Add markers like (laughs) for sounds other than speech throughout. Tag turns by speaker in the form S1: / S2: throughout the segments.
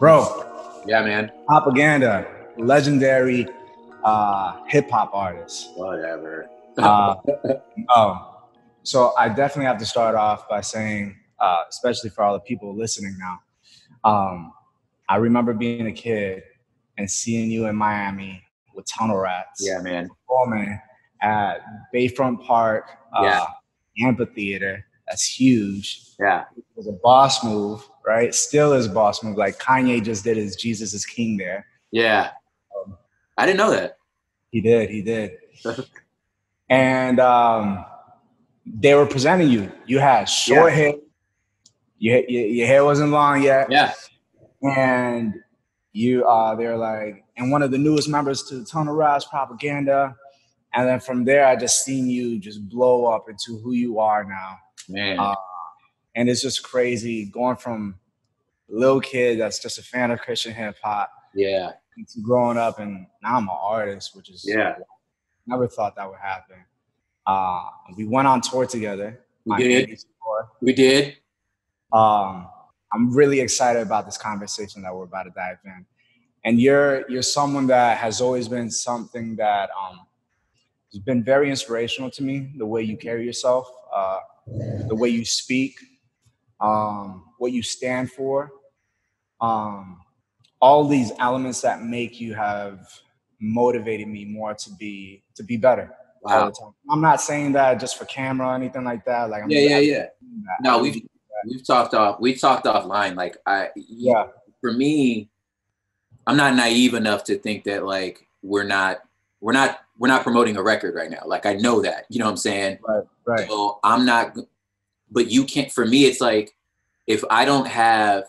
S1: Bro,
S2: Yeah, man.
S1: propaganda, legendary uh, hip hop artist.
S2: Whatever.
S1: Uh, (laughs) oh, so I definitely have to start off by saying, uh, especially for all the people listening now, um, I remember being a kid and seeing you in Miami with Tunnel Rats
S2: yeah, man.
S1: performing at Bayfront Park uh,
S2: Yeah.
S1: amphitheater. That's huge.
S2: Yeah.
S1: It was a boss move, right? Still is boss move. Like Kanye just did his Jesus is King there.
S2: Yeah. I didn't know that.
S1: He did, he did. and um, they were presenting you. You had short
S2: Yeah.
S1: hair. Your, your, your hair wasn't long yet.
S2: Yeah.
S1: And you uh they're like, and one of the newest members to the Tunnel Rats propaganda. And then from there, I just seen you just blow up into who you are now.
S2: Man.
S1: Uh, and it's just crazy going from little kid that's just a fan of Christian hip hop
S2: yeah.
S1: to growing up and now I'm an artist, which is
S2: Yeah.
S1: never thought that would happen. Uh, we went on tour together.
S2: We did.
S1: tour.
S2: We did.
S1: Um, I'm really excited about this conversation that we're about to dive in. And you're you're someone that has always been something that um, has been very inspirational to me. The way you carry yourself, uh, the way you speak, um, what you stand for, um, all these elements that make you have motivated me more to be to be better. all
S2: Wow.
S1: the time. I'm not saying that just for camera or anything like that. Like I'm
S2: Yeah, yeah, yeah. No,
S1: I
S2: we've we've talked off. We talked offline. Like I.
S1: yeah.
S2: For me, I'm not naive enough to think that like we're not we're not we're not promoting a record right now. Like I know that. You know what I'm saying?
S1: Right, right.
S2: So I'm not, but you can't, for me, it's like if I don't have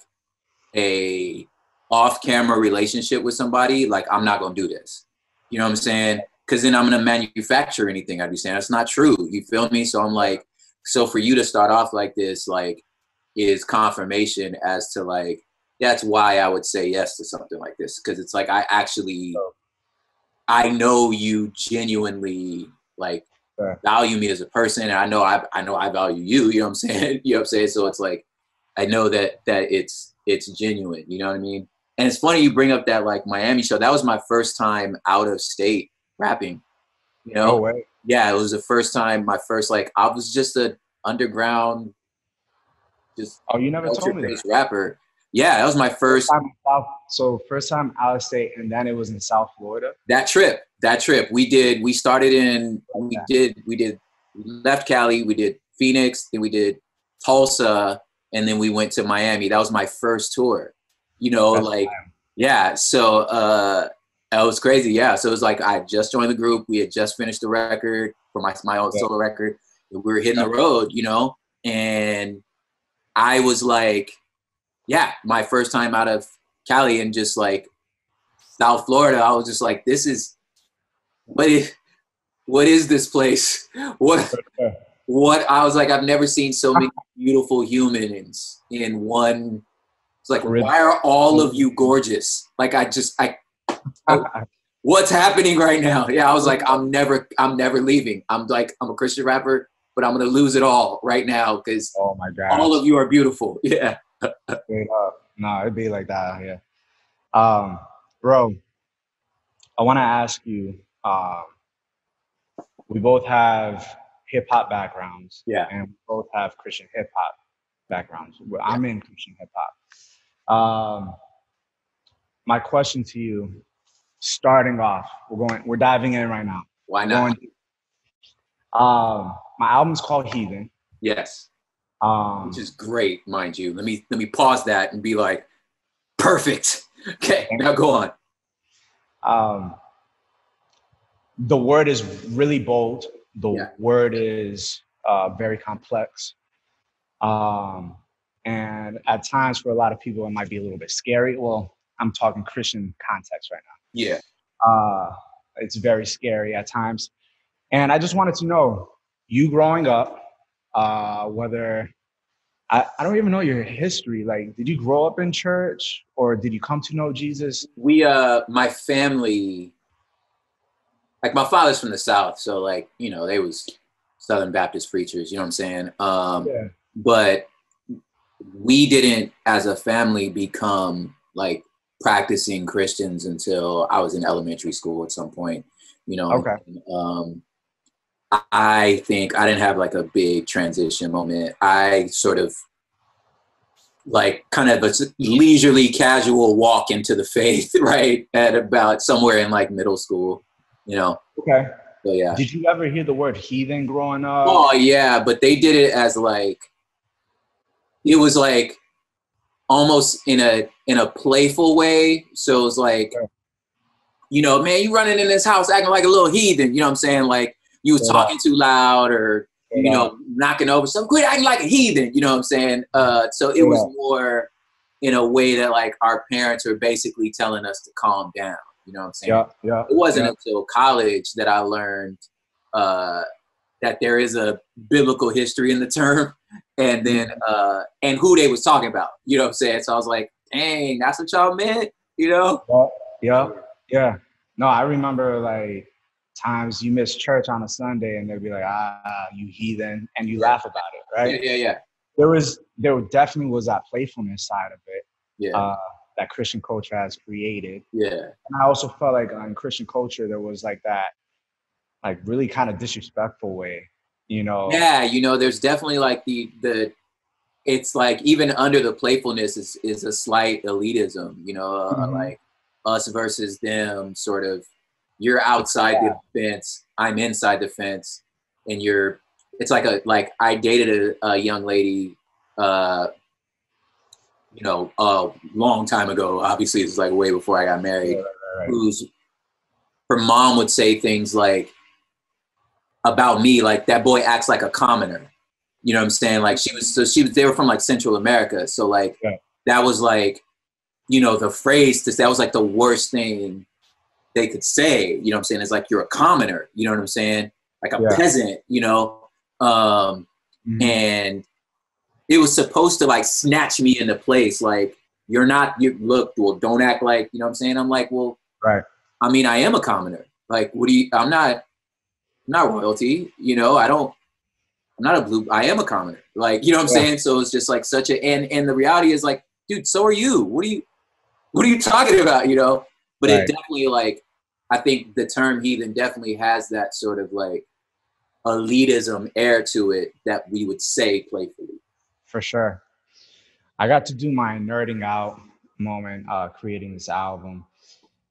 S2: a off camera relationship with somebody, like I'm not going to do this. You know what I'm saying? Because then I'm going to manufacture anything I'd be saying. That's not true. You feel me? So I'm like, so for you to start off like this, like, is confirmation as to like, that's why I would say yes to something like this. Cause it's like, I actually, I know you genuinely like
S1: Sure.
S2: value me as a person and I know I I know I value you, you know what I'm saying? (laughs) you know what I'm saying? So it's like I know that that it's it's genuine, you know what I mean? And it's funny you bring up that like Miami show. That was my first time out of state rapping. You know?
S1: No way.
S2: Yeah, it was the first time my first like I was just a underground just
S1: Oh, you never told me that.
S2: rapper. Yeah, that was my first
S1: Time in so first time out of state, and then it was in South Florida.
S2: that trip that trip. We did we started in we did we did left cali we did phoenix then we did tulsa and then we went to miami. That was my first tour you know
S1: That's
S2: like yeah so uh that was crazy yeah. So it was like i just joined the group. We had just finished the record for my my own
S1: Yeah.
S2: solo record we were hitting the road you know and i was like yeah my first time out of cali and just like South Florida, I was just like, this is what is what is this place? What what I was like, I've never seen so many beautiful humans in one. It's like, why are all of you gorgeous? Like I just I what's happening right now? Yeah, I was like, I'm never I'm never leaving. I'm like, I'm a Christian rapper, but I'm gonna lose it all right now because
S1: oh my god!
S2: all of you are beautiful. (laughs) Yeah.
S1: No, it'd be like that Yeah. Um, bro, I want to ask you. Um, we both have hip hop backgrounds,
S2: Yeah.
S1: and we both have Christian hip hop backgrounds. Well, I'm in Christian hip hop. Um, my question to you, starting off, we're going, we're diving in right now.
S2: Why not?
S1: going- um, my album's called Heathen.
S2: Yes.
S1: Um,
S2: which is great, mind you. Let me let me pause that and be like, perfect. (laughs) Okay, now go on.
S1: um, the word is really bold. The
S2: Yeah.
S1: word is uh, very complex. Um, and at times, for a lot of people, it might be a little bit scary. Well, I'm talking Christian context right
S2: Yeah.
S1: now. Uh, it's very scary at times. And I just wanted to know you growing up, uh, whether I, I don't even know your history. Like, did you grow up in church or did you come to know Jesus?
S2: We uh my family like my father's from the south, so like, you know, they was Southern Baptist preachers, you know what I'm saying? Um
S1: Yeah.
S2: but we didn't as a family become like practicing Christians until I was in elementary school at some point. You know,
S1: Okay.
S2: um, I think I didn't have like a big transition moment. I sort of like kind of a leisurely, casual walk into the (laughs) faith, right? At about somewhere in like middle school, you know.
S1: Okay.
S2: So yeah.
S1: Did you ever hear the word heathen growing up?
S2: Oh yeah, but they did it as like it was like almost in a in a playful way. So it was like,
S1: Yeah.
S2: you know, man, you running in this house acting like a little heathen. You know what I'm saying? Like you was
S1: Yeah.
S2: talking too loud or you know knocking over something. Quit acting like a heathen. You know what I'm saying? Uh, so it was more in a way that like our parents were basically telling us to calm down. You know what I'm saying?
S1: Yeah, yeah.
S2: it wasn't
S1: yeah.
S2: until college that I learned uh, that there is a biblical history in the term, (laughs) and then
S1: Mm-hmm.
S2: uh, and who they was talking about. You know what I'm saying? So I was like, dang, that's what y'all meant. You know?
S1: Yeah, yeah, yeah. No, I remember like times you miss church on a Sunday and they'd be like, ah, you heathen, and you laugh about it,
S2: Yeah,
S1: right?
S2: yeah, yeah,
S1: There was, there definitely was that playfulness side of it
S2: yeah,
S1: uh, that Christian culture has created.
S2: yeah,
S1: And I also felt like in Christian culture, there was like that, like really kind of disrespectful way, you know?
S2: yeah. You know, there's definitely like the the. It's like even under the playfulness is is a slight elitism. You know, uh,
S1: Mhm.
S2: like us versus them, sort of. You're outside the fence. I'm inside the fence, and you're. It's like a like I dated a, a young lady, uh, you know, a long time ago. Obviously, it's like way before I got married.
S1: Right.
S2: Whose her mom would say things like about me, like that boy acts like a commoner. You know what I'm saying? Like she was so she was they were from like Central America. So like
S1: Yeah.
S2: that was like, you know, the phrase to say that was like the worst thing they could say, you know what I'm saying? It's like you're a commoner, you know what I'm saying? Like a
S1: Yeah.
S2: peasant, you know. Um
S1: Mhm.
S2: and it was supposed to like snatch me into place like you're not you look well don't act like you know what i'm saying? I'm like well
S1: Right.
S2: i mean i am a commoner. Like what do you i'm not i'm not royalty you know? I don't i'm not a blue i am a commoner. Like you know what i'm
S1: Yeah.
S2: saying? So it's just like such a and and the reality is like dude so are you. What are you what are you talking about you know? But
S1: Right.
S2: it definitely like i think the term heathen definitely has that sort of like elitism air to it that we would say playfully
S1: for sure. I got to do my nerding out moment uh, creating this album.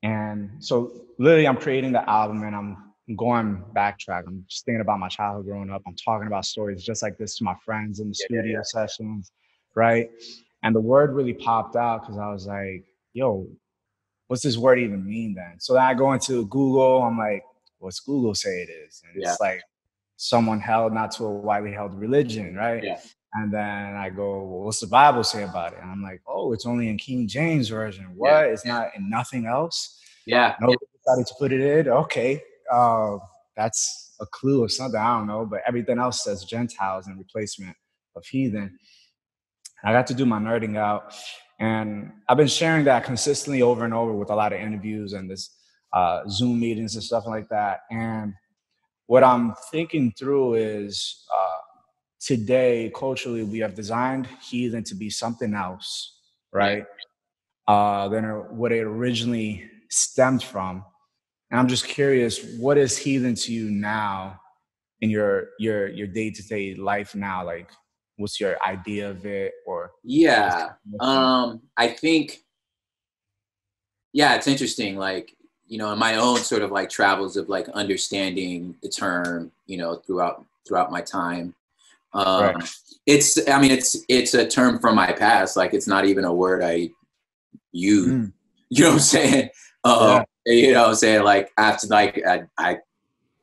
S1: And so literally I'm creating the album and I'm going backtrack. I'm just thinking about my childhood growing up. I'm talking about stories just like this to my friends in the
S2: Yeah, yeah,
S1: studio sessions, right? And the word really popped out because I was like, yo, what's this word even mean then? So then I go into Google, I'm like, what's Google say it is? And
S2: Yeah.
S1: it's like someone held not to a widely held religion, right?
S2: Yeah.
S1: And then I go, well, what's the Bible say about it? And I'm like, oh, it's only in King James version. What? It's not in nothing else.
S2: yeah
S1: No, decided to put it in. Okay, uh, that's a clue of something. I don't know, but everything else says Gentiles in replacement of heathen. I got to do my nerding out, and I've been sharing that consistently over and over with a lot of interviews and this uh, Zoom meetings and stuff like that. And what I'm thinking through is uh, today, culturally, we have designed heathen to be something else, right? Uh, than what it originally stemmed from. And I'm just curious, what is heathen to you now in your your your day to day life now? Like, what's your idea of it, or
S2: yeah um i think yeah it's interesting like you know in my own sort of like travels of like understanding the term you know throughout throughout my time um
S1: Right.
S2: it's i mean it's it's a term from my past. Like it's not even a word i use.
S1: Mm, (laughs)
S2: you know what i'm saying? Um you know what i'm saying? Like after like I, I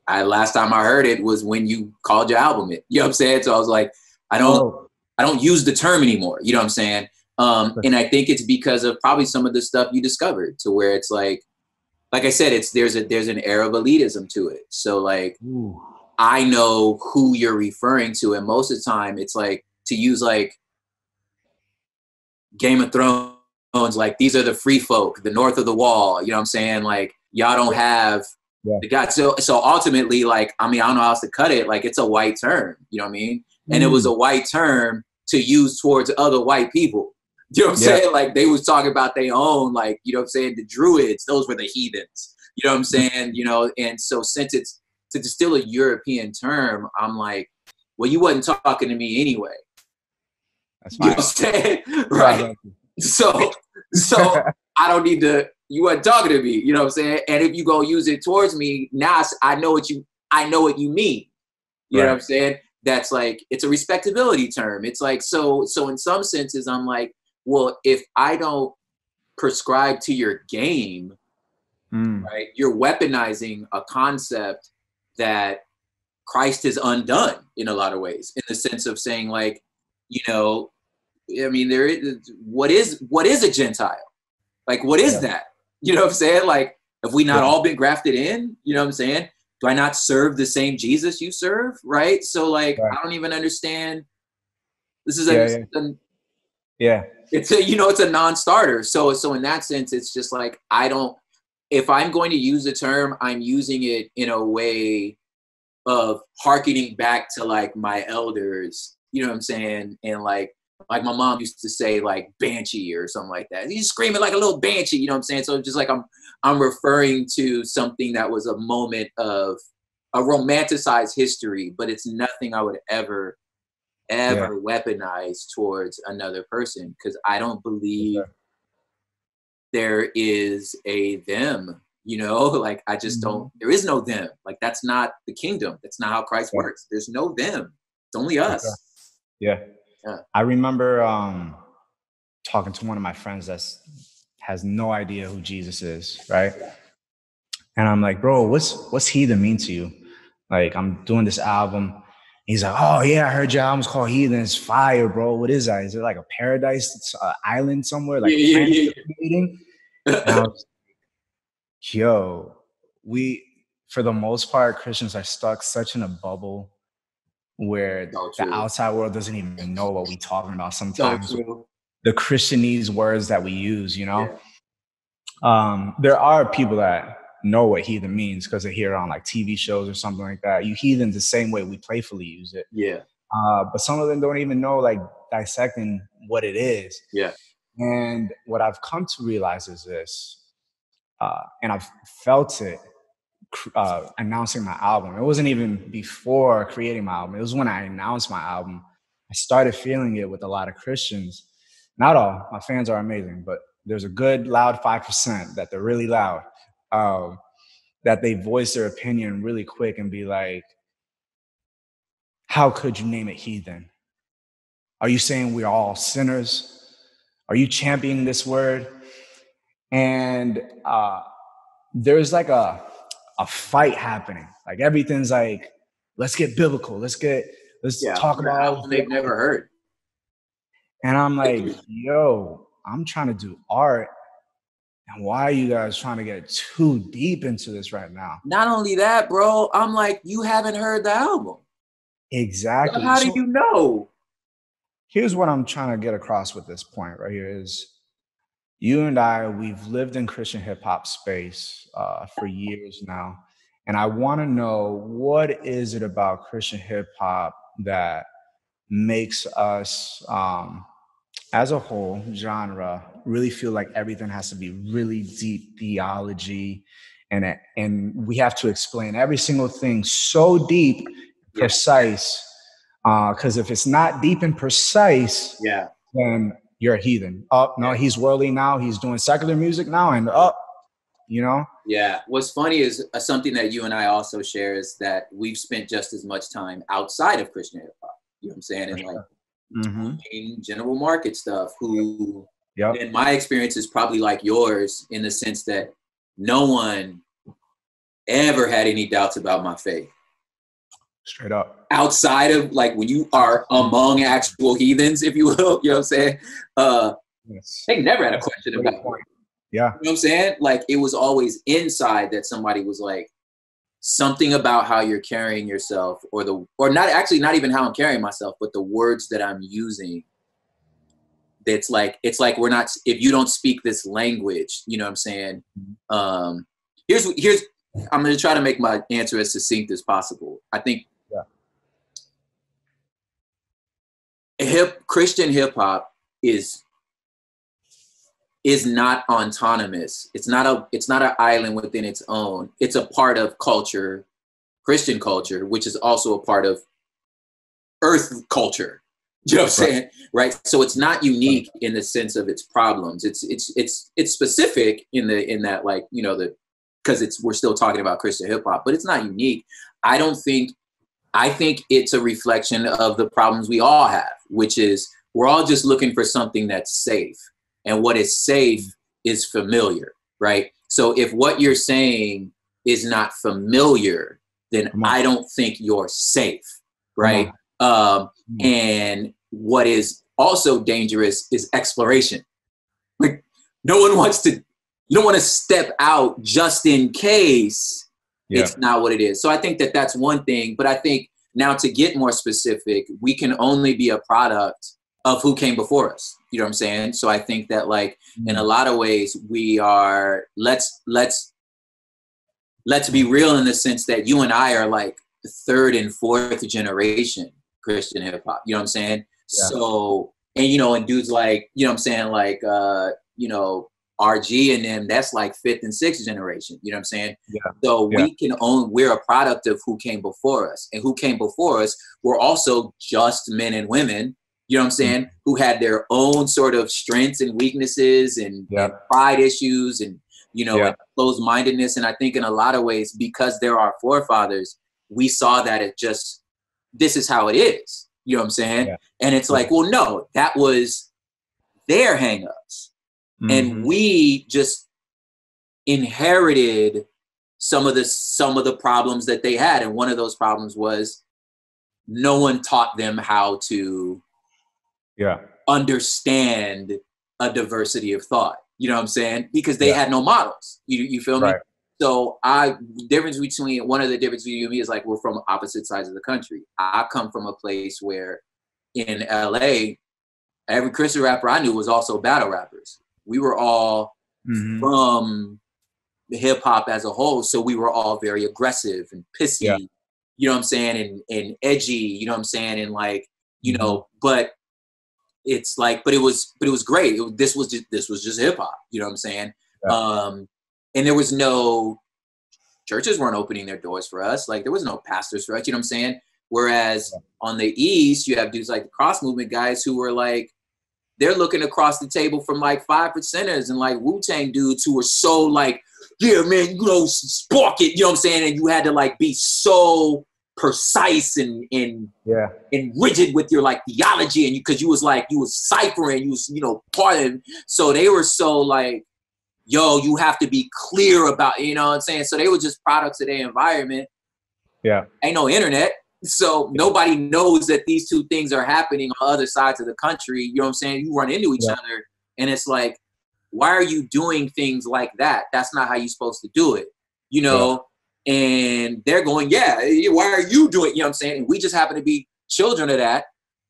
S2: i last time i heard it was when you called your album it. You know what i'm saying? So i was like i don't
S1: oh,
S2: I don't use the term anymore. You know what I'm saying? Um, and I think it's because of probably some of the stuff you discovered to where it's like, like I said, it's there's a there's an air of elitism to it. So like
S1: ooh,
S2: I know who you're referring to, and most of the time it's like to use like Game of Thrones, like these are the free folk, the north of the wall. You know what I'm saying? Like y'all don't have
S1: Yeah.
S2: the God. So so ultimately, like I mean, I don't know how else to cut it. Like it's a white term. You know what I mean? and it was
S1: Mm,
S2: a white term to use towards other white people. (laughs) You know what I'm
S1: Yeah.
S2: saying? Like they was talking about their own, like, you know what I'm saying? The druids, those were the heathens. You know what I'm saying? You know, and so since it's since it's still a European term, I'm like, well, you wasn't talking to me anyway.
S1: That's
S2: You know what I'm saying? (laughs) Right. So so (laughs) I don't need to you weren't talking to me, you know what I'm saying? And if you go use it towards me, now I know what you I know what you mean. You know what I'm saying? That's like it's a respectability term. It's like so so in some senses I'm like, well, if I don't prescribe to your game,
S1: Mm,
S2: right, you're weaponizing a concept that Christ has undone in a lot of ways, in the sense of saying like, you know, I mean, there is what is what is a Gentile? Like, what is
S1: Yeah.
S2: that? You know what I'm saying? Like, have we not
S1: Yeah.
S2: all been grafted in? You know what I'm saying? Do I not serve the same Jesus you serve? Right? So like,
S1: Right.
S2: I don't even understand. This is a,
S1: Yeah, yeah.
S2: a-
S1: yeah.
S2: it's a you know it's a non-starter so so in that sense it's just like i don't if i'm going to use the term i'm using it in a way of harkening back to like my elders you know what i'm saying? And like like my mom used to say like banshee or something like that. He's screaming like a little banshee you know what i'm saying? So it's just like i'm i'm referring to something that was a moment of a romanticized history but it's nothing i would ever ever weaponize towards another person because I don't believe
S1: Okay.
S2: There is a them. You know, (laughs) like I just don't. There is no them. Like that's not the kingdom. That's not how Christ
S1: Yeah.
S2: works. There's no them. It's only us.
S1: Yeah.
S2: Yeah.
S1: I remember um, talking to one of my friends that has no idea who Jesus is, right? And I'm like, bro, what's what's heathen mean to you? Like, I'm doing this album. He's like, oh yeah, I heard your album's called Heathen. It's fire, bro. What is that? Is it like a paradise uh, island somewhere? Like
S2: Yeah, yeah, yeah,
S1: meeting? And I was like, yo, we for the most part, Christians are stuck such in a bubble where
S2: So
S1: the outside world doesn't even know what we're talking about sometimes. the Christianese words that we use, you know. Um, there are people that know what heathen means because they hear it on like TV shows or something like that. You heathen the same way we playfully use it.
S2: Yeah.
S1: Uh, but some of them don't even know like dissecting what it is.
S2: Yeah.
S1: And what I've come to realize is this, uh, and I've felt it uh, announcing my album. It wasn't even before creating my album. It was when I announced my album. I started feeling it with a lot of Christians. Not all. My fans are amazing, but there's a good loud five percent that they're really loud. Um, that they voice their opinion really quick and be like, "How could you name it heathen? Are you saying we're all sinners? Are you championing this word?" And uh, there's like a a fight happening. Like everything's like, let's get biblical. Let's get let's
S2: Yeah.
S1: talk about
S2: they've never heard.
S1: and I'm like, yo, I'm trying to do art. And why are you guys trying to get too deep into this right now?
S2: Not only that, bro. I'm like, you haven't heard the album.
S1: Exactly.
S2: How do you know?
S1: here's what I'm trying to get across with this point right here is you and I, we've lived in Christian hip hop space uh, for years now. And I want to know what is it about Christian hip hop that makes us, um, as a whole genre, really feel like everything has to be really deep theology, and and we have to explain every single thing so deep, precise. Because if it's not deep and precise,
S2: Yeah.
S1: then you're a heathen. Oh no, he's worldly now. He's doing secular music now, and up, you know.
S2: Yeah. What's funny is uh, something that you and I also share is that we've spent just as much time outside of Christian hip hop. You know what I'm saying? And like
S1: Mm-hmm.
S2: in general market stuff, who
S1: Yep.
S2: in my experience is probably like yours in the sense that no one ever had any doubts about my faith.
S1: Straight up.
S2: Outside of like when you are among actual heathens, if you will, (laughs) you know what I'm saying? Uh
S1: Yes.
S2: they never had a question about it.
S1: point. Yeah.
S2: You know what I'm saying? Like it was always inside that somebody was like something about how you're carrying yourself or the or not actually not even how I'm carrying myself, but the words that I'm using. That's like it's like we're not if you don't speak this language, you know what I'm saying? Um here's here's I'm gonna try to make my answer as succinct as possible. I think
S1: Yeah.
S2: hip Christian hip hop is is not autonomous. It's not a it's not an island within its own. It's a part of culture, Christian culture, which is also a part of earth culture. You know what I'm saying? Right. So it's not unique in the sense of its problems. It's it's it's it's specific in the in that like, you know, the because it's we're still talking about Christian hip hop, but it's not unique. I don't think I think it's a reflection of the problems we all have, which is we're all just looking for something that's safe. And what is safe is familiar, right? So if what you're saying is not familiar, then I don't think you're safe, right? Um, mm. and what is also dangerous is exploration. Like no one wants to, you don't want to step out just in case yeah. it's not what it is. So I think that that's one thing. But I think now to get more specific, we can only be a product of who came before us. You know what I'm saying? So I think that like in a mm. lot of ways we are let's let's let's be real in the sense that you and I are like third and fourth generation Christian hip hop. You know what I'm saying? Yeah. So and you know, and dudes like, you know what I'm saying, like uh, you know, RG and them, that's like fifth and sixth generation. You know what I'm saying? Yeah. So yeah. we can own, we're a product of who came before us. And who came before us were also just men and women, you know what I'm saying, mm-hmm. who had their own sort of strengths and weaknesses and, yeah. and pride issues and, you know, yeah. closed mindedness. And I think in a lot of ways, because they're our forefathers, we saw that it just, this is how it is. You know what I'm saying? And it's like, well, no, that was their hangups mm-hmm. and we just inherited some of the some of the problems that they had and one of those problems was no one taught them how to
S1: yeah
S2: understand a diversity of thought you know what i'm saying because they yeah. had no models you, you feel right. So i difference between one of the differences between you and me is like we're from opposite sides of the country i come from a place where in la every christian rapper i knew was also battle rappers we were all mm-hmm. from hip hop as a whole, so we were all very aggressive and pissy. Yeah. You know what I'm saying, and and edgy. You know what I'm saying, and like you mm-hmm. know, but it's like, but it was, but it was great. It, this was just, this was just hip hop. You know what I'm saying? Yeah. Um, and there was no churches weren't opening their doors for us. Like there was no pastors for us. You know what I'm saying? Whereas on the east, you have dudes like the cross movement guys who were like, they're looking across the table from like five percenters and like Wu Tang dudes who were so like, yeah, man, you know, spark it, you know what I'm saying? And you had to like be so precise and and
S1: yeah
S2: and rigid with your like theology and you because you was like you was ciphering, you was, you know, part of so they were so like, yo, you have to be clear about, you know what I'm saying? So they were just products of their environment.
S1: Yeah.
S2: Ain't no internet. So nobody knows that these two things are happening on other sides of the country. You know what I'm saying? You run into each yeah. other, and it's like, why are you doing things like that? That's not how you're supposed to do it. You know? Yeah. And they're going, yeah, eh, why are you doing? You know what I'm saying? And we just happen to be children of that.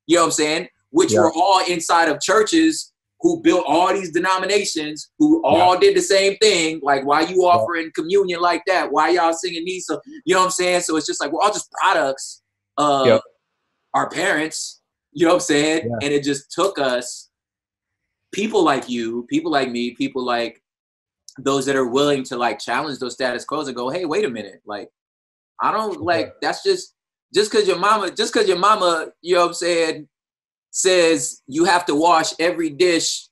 S2: You know what I'm saying? Which yeah. were all inside of churches who built all these denominations who all yeah. did the same thing. Like, why you offering yeah. communion like that? Why y'all singing these? So, you know what I'm saying? So it's just like we're all just products of yep. our parents. You know what I'm saying? Yeah. And it just took us people like you, people like me, people like those that are willing to like challenge those status quos and go, hey, wait a minute, like I don't like that's just just because your mama, just because your mama, you know what I'm saying, says you have to wash every dish,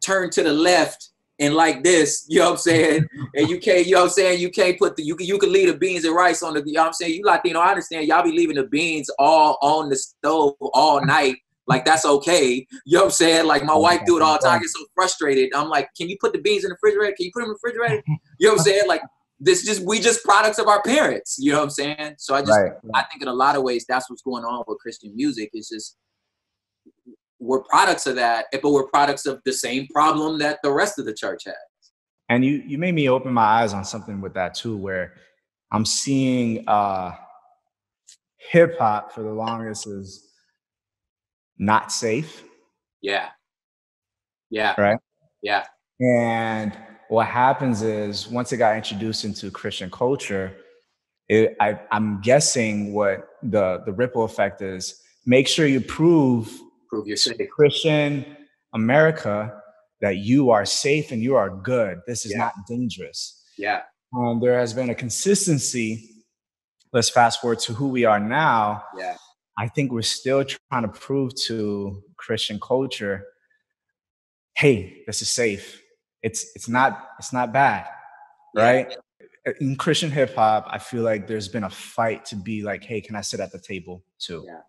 S2: turn to the left, and like this, (laughs) you know what I'm saying? and you can't, you know what I'm saying? You can't put the, you can, you can leave the beans and rice on the, you know what I'm saying? You Latino, I understand y'all be leaving the beans all on the stove all night. Like that's okay. You know what I'm saying? Like my wife do it all the time. I get so frustrated. I'm like, can you put the beans in the refrigerator? Can you put them in the refrigerator? You know what I'm saying? Like this just we just products of our parents. You know what I'm saying? So I just right. I think in a lot of ways that's what's going on with Christian music. It's just we're products of that, but we're products of the same problem that the rest of the church has.
S1: And you you made me open my eyes on something with that too, where I'm seeing uh hip hop for the longest is not safe.
S2: Yeah. Yeah.
S1: Right.
S2: Yeah.
S1: And what happens is once it got introduced into Christian culture, it, I, I'm guessing what the the ripple effect is. Make sure you prove
S2: prove you're safe.
S1: Christian America that you are safe and you are good. This is yeah. not dangerous.
S2: Yeah.
S1: Um, there has been a consistency. Let's fast forward to who we are now.
S2: Yeah.
S1: I think we're still trying to prove to Christian culture, hey, this is safe. It's it's not it's not bad, right? In Christian hip hop, I feel like there's been a fight to be like, hey, can I sit at the table too?
S2: Yeah.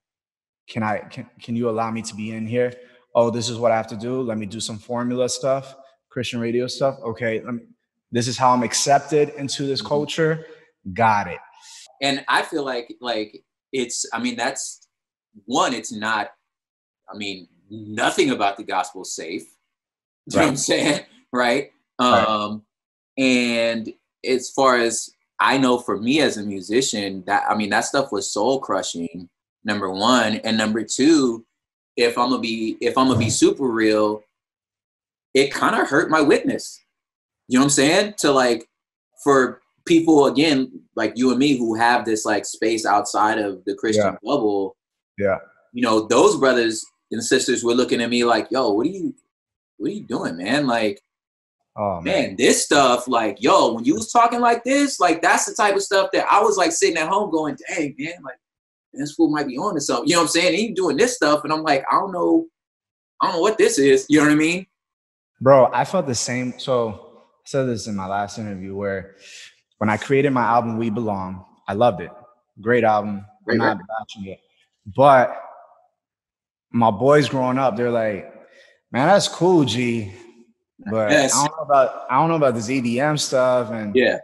S1: Can I can can you allow me to be in here? Oh, this is what I have to do. Let me do some formula stuff, Christian radio stuff. Okay, let me this is how I'm accepted into this mm-hmm. culture. Got it.
S2: And I feel like like it's I mean that's one it's not I mean nothing about the gospel is safe. You right. know what I'm saying? (laughs) Right? right. Um and as far as I know for me as a musician that I mean that stuff was soul crushing number 1 and number 2 if I'm gonna be if I'm gonna be super real it kind of hurt my witness you know what I'm saying? To like for people again like you and me who have this like space outside of the Christian
S1: yeah.
S2: bubble.
S1: Yeah.
S2: You know, those brothers and sisters were looking at me like, "Yo, what are you what are you doing, man? Like
S1: Oh
S2: man. man, this stuff, like, yo, when you was talking like this, like that's the type of stuff that I was like sitting at home going, dang, man, like this fool might be on to something. You know what I'm saying? He doing this stuff, and I'm like, I don't know, I don't know what this is. You know what I mean?
S1: Bro, I felt the same. So I said this in my last interview where when I created my album We Belong, I loved it. Great album. Great, I'm not bashing it. But my boys growing up, they're like, man, that's cool, G. But yes. I don't know about I don't know about this EDM stuff and
S2: yeah,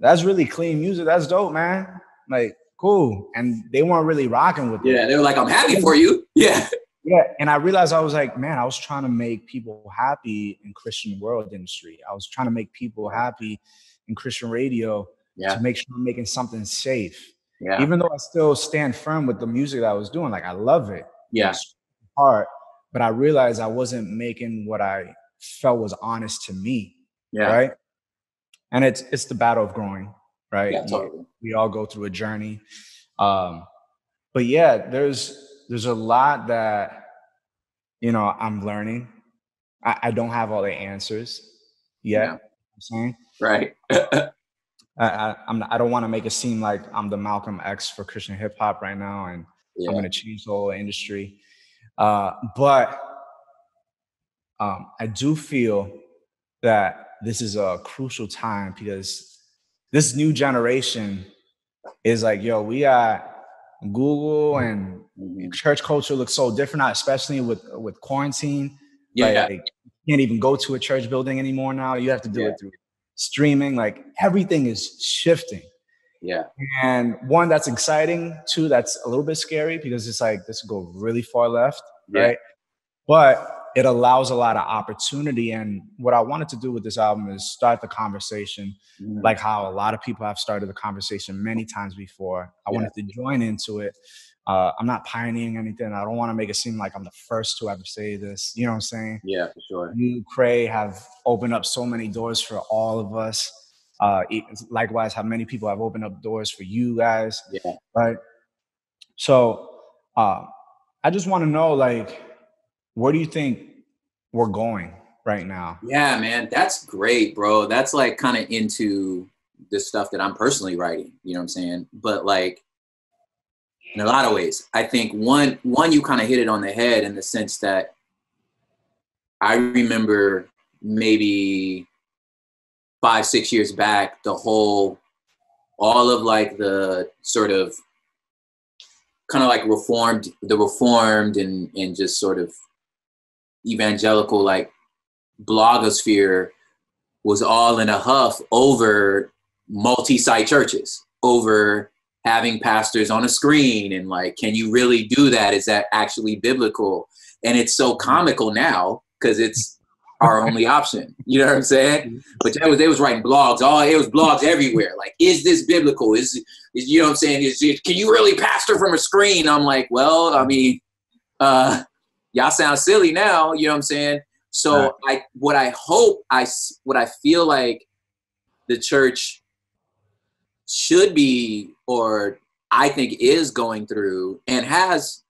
S1: that's really clean music. That's dope, man. Like cool. And they weren't really rocking with
S2: it. Yeah, they were like, I'm happy for you. (laughs) Yeah.
S1: Yeah, and I realized I was like, man, I was trying to make people happy in Christian world industry. I was trying to make people happy in Christian radio
S2: yeah.
S1: to make sure I'm making something safe.
S2: Yeah.
S1: Even though I still stand firm with the music that I was doing, like I love it.
S2: Yeah.
S1: Heart, but I realized I wasn't making what I felt was honest to me.
S2: Yeah.
S1: Right. And it's it's the battle of growing, right?
S2: Yeah, totally.
S1: We, we all go through a journey. Um, but yeah, there's there's a lot that you know I'm learning. I, I don't have all the answers yet. Yeah. I'm saying
S2: right. (laughs)
S1: I, I, I'm I don't want to make it seem like I'm the Malcolm X for Christian hip hop right now, and yeah. I'm going to change the whole industry. Uh, but um, I do feel that this is a crucial time because this new generation is like, yo, we got Google and mm-hmm. church culture looks so different now, especially with with quarantine.
S2: Yeah,
S1: like, like, you can't even go to a church building anymore now. You have to do yeah. it through streaming. Like everything is shifting.
S2: Yeah.
S1: And one that's exciting, two that's a little bit scary because it's like this will go really far left, yeah. right? But it allows a lot of opportunity. And what I wanted to do with this album is start the conversation, mm-hmm. like how a lot of people have started the conversation many times before. I yeah. wanted to join into it. Uh, I'm not pioneering anything. I don't want to make it seem like I'm the first to ever say this. You know what I'm saying?
S2: Yeah, for sure.
S1: You, Cray, have opened up so many doors for all of us. Uh, likewise, how many people have opened up doors for you guys.
S2: Yeah.
S1: Right. So uh, I just want to know, like, where do you think we're going right now?
S2: Yeah, man, that's great, bro. That's like kind of into the stuff that I'm personally writing. You know what I'm saying? But like in a lot of ways, I think one one you kind of hit it on the head in the sense that I remember maybe five six years back the whole all of like the sort of kind of like reformed the reformed and and just sort of evangelical like blogosphere was all in a huff over multi-site churches, over having pastors on a screen and like, can you really do that? Is that actually biblical? And it's so comical now because it's our only (laughs) option. You know what I'm saying? But that was they was writing blogs. All it was blogs everywhere. Like, is this biblical? Is, is you know what I'm saying? Is can you really pastor from a screen? I'm like, well, I mean, uh, y'all sound silly now, you know what I'm saying? So right. I what I hope I what I feel like the church should be or I think is going through and has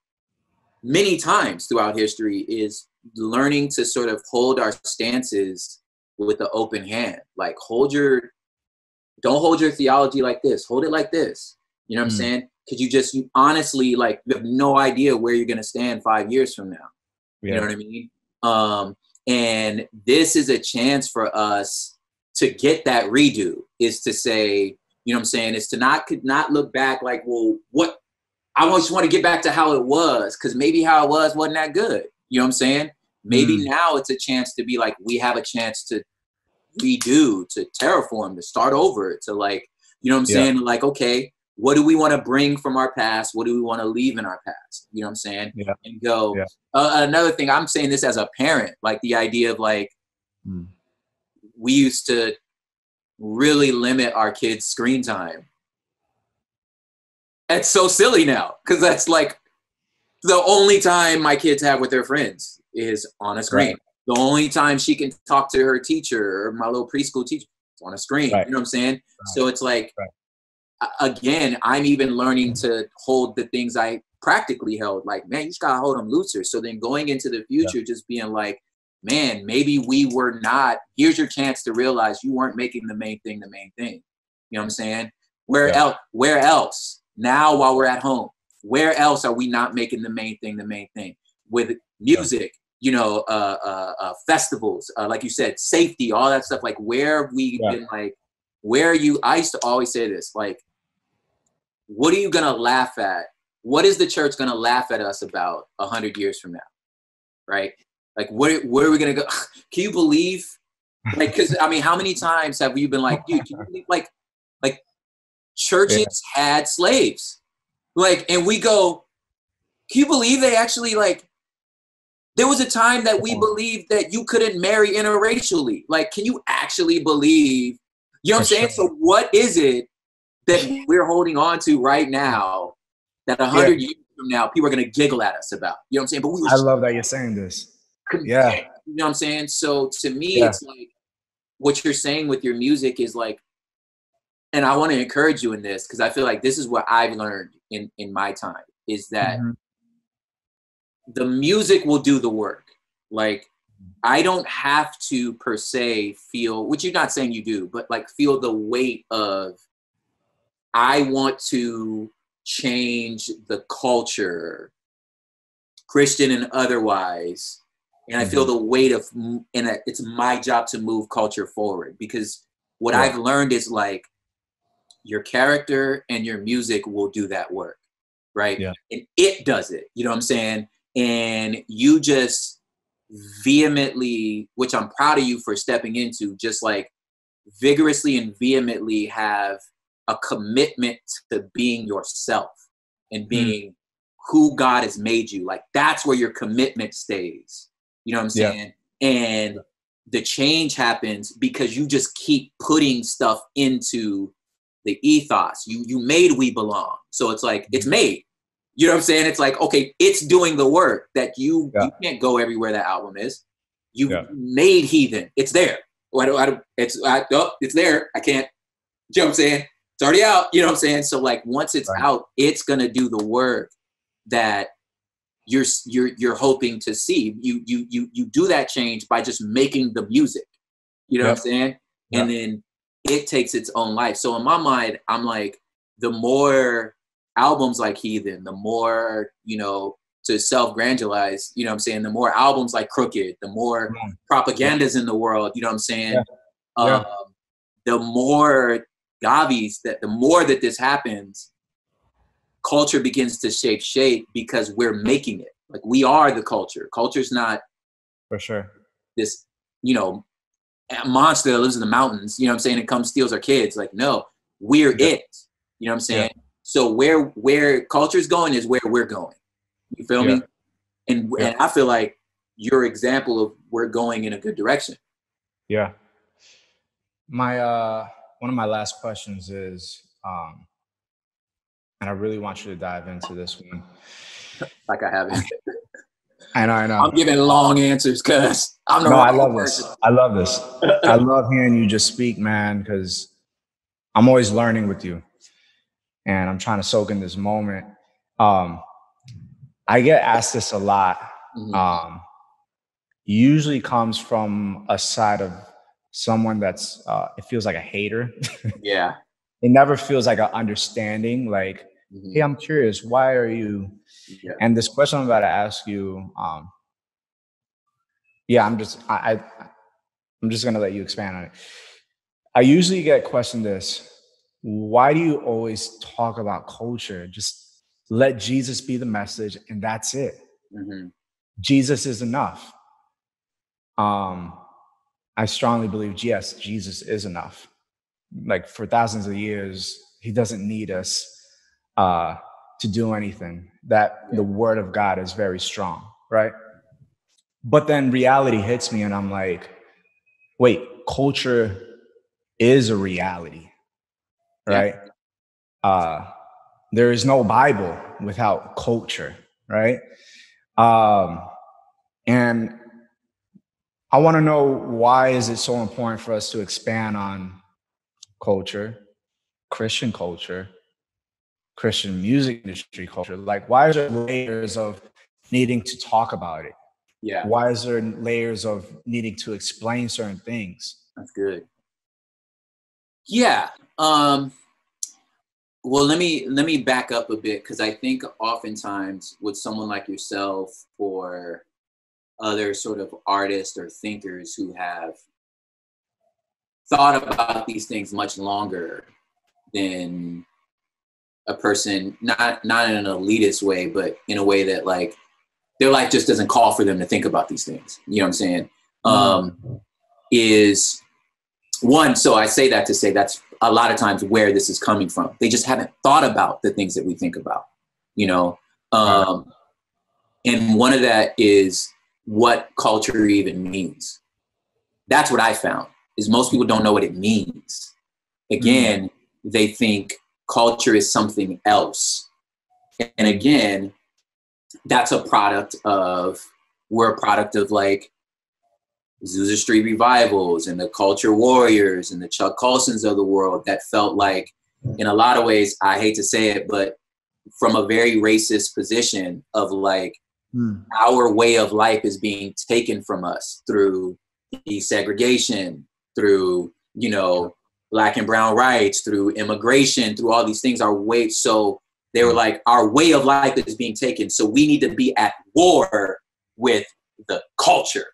S2: many times throughout history is learning to sort of hold our stances with the open hand. Like hold your don't hold your theology like this. Hold it like this. You know what mm. I'm saying? Because you just you honestly like you have no idea where you're gonna stand five years from now. Yeah. You know what I mean? Um, and this is a chance for us to get that redo. Is to say, you know what I'm saying? Is to not could not look back like, well, what I just want to get back to how it was because maybe how it was wasn't that good. You know what I'm saying? Maybe mm. now it's a chance to be like, we have a chance to redo, to terraform, to start over, to like, you know what I'm yeah. saying? Like, okay, what do we want to bring from our past? What do we want to leave in our past? You know what I'm saying?
S1: Yeah.
S2: And go. Yeah. Uh, another thing, I'm saying this as a parent, like the idea of like, mm. we used to really limit our kids' screen time. That's so silly now because that's like the only time my kids have with their friends is on a screen. Right. The only time she can talk to her teacher or my little preschool teacher is on a screen. Right. You know what I'm saying? Right. So it's like, again, I'm even learning to hold the things I practically held. Like, man, you just gotta hold them looser. So then going into the future, yeah. just being like, man, maybe we were not. Here's your chance to realize you weren't making the main thing the main thing. You know what I'm saying? Where yeah. else? Where else? Now, while we're at home, where else are we not making the main thing the main thing? With music, you know, uh, uh, uh, festivals, uh, like you said, safety, all that stuff. Like, where have we yeah. been like, where are you? I used to always say this, like, what are you gonna laugh at? What is the church gonna laugh at us about a hundred years from now? Right? Like, where where are we gonna go? (sighs) Can you believe? Like, because I mean, how many times have you been like, dude, can you believe, like, like churches yeah. had slaves, like, and we go, can you believe they actually like there was a time that we believed that you couldn't marry interracially. Like, can you actually believe? You know what I'm saying? So, what is it that we're holding on to right now that a hundred yeah. years from now people are going to giggle at us about? You know what I'm saying?
S1: But we I love that you're saying this. Yeah.
S2: You know what I'm saying? So, to me, yeah. it's like what you're saying with your music is like, and I want to encourage you in this because I feel like this is what I've learned in in my time is that. Mm-hmm the music will do the work. Like I don't have to per se feel, which you're not saying you do, but like feel the weight of I want to change the culture, Christian and otherwise. And I feel mm-hmm. the weight of, and it's my job to move culture forward because what yeah. I've learned is like your character and your music will do that work, right?
S1: Yeah.
S2: And it does it. You know what I'm saying? and you just vehemently which i'm proud of you for stepping into just like vigorously and vehemently have a commitment to being yourself and hmm. being mm. who god has made you like that's where your commitment stays you know what i'm saying yeah. and the change happens because you just keep putting stuff into the ethos you you made we belong so it's like it's hmm. made you know what I'm saying? It's like, okay, it's doing the work that you yeah. you can't go everywhere that album is. You yeah. made Heathen. It's there. I don't, I don't, it's I, oh, it's there. I can't. You know what I'm saying? It's already out. You know what I'm saying? So like once it's right. out, it's gonna do the work that you're you're you're hoping to see. You you you you do that change by just making the music. You know what I'm saying? And then it takes its own life. So in my mind, I'm like, the more albums like Heathen, the more, you know, to self-grandulize, you know what I'm saying? The more albums like Crooked, the more yeah. propagandas in the world, you know what I'm saying? Yeah. Um, the more That the more that this happens, culture begins to shape shape because we're making it. Like we are the culture. Culture's not
S1: for sure
S2: this, you know, monster that lives in the mountains, you know what I'm saying? It comes steals our kids. Like, no, we're yeah. it. You know what I'm saying? So where where culture's going is where we're going. You feel yeah. me? And yeah. and I feel like your example of we're going in a good direction.
S1: Yeah. My uh one of my last questions is um and I really want you to dive into this one. (laughs)
S2: like I haven't. (laughs)
S1: I know, I know.
S2: I'm giving long answers because I'm the
S1: no. I love person. this. I love this. (laughs) I love hearing you just speak, man. Because I'm always learning with you and I'm trying to soak in this moment. Um, I get asked this a lot. Mm-hmm. Um, usually comes from a side of someone that's uh, it feels like a hater.
S2: yeah. (laughs)
S1: it never feels like an understanding. Like,
S2: Mhm.
S1: hey, I'm curious, why are you?
S2: Yeah.
S1: And this question I'm about to ask you, um, yeah, I'm just I, I I'm just gonna let you expand on it. I usually get questioned this: Why do you always talk about culture? Just let Jesus be the message, and that's it.
S2: Mhm.
S1: Jesus is enough. Um, I strongly believe, yes, Jesus is enough. Like for thousands of years, he doesn't need us uh, to do anything. That the word of God is very strong, right? But then reality hits me, and I'm like, wait, culture is a reality,
S2: Yeah.
S1: right? Uh, there is no Bible without culture, right? Um, and I want to know why is it so important for us to expand on culture, Christian culture, Christian music industry culture? Like, why is there layers of needing to talk about it?
S2: Yeah.
S1: Why is there layers of needing to explain certain things?
S2: That's good. Yeah. Um, well, let me let me back up a bit because I think oftentimes with someone like yourself or other sort of artists or thinkers who have thought about these things much longer than a person not not in an elitist way but in a way that like their life just doesn't call for them to think about these things. You know what i'm saying? Um is one so i say that to say that's a lot of times where this is coming from. They just haven't thought about the things that we think about you know? Um and one of that is what culture even means. That's what i found is most people don't know what it means. Again they think culture is something else. And again that's a product of we're a product of like Azusa Street revivals and the culture warriors and the Chuck Colsons of the world that felt like in a lot of ways I hate to say it but from a very racist position of like
S1: Hmm.
S2: our way of life is being taken from us through desegregation, through, you know, black and brown rights, through immigration, through all these things. Our way, so they were like, our way of life is being taken. So we need to be at war with the culture